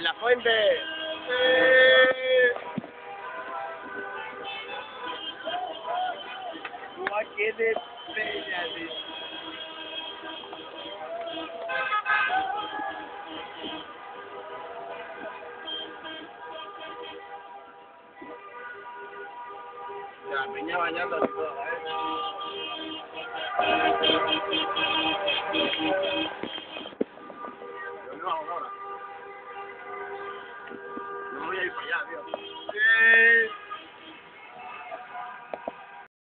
La fuente. quede bella de ti. La peña bañando todo, ¿eh?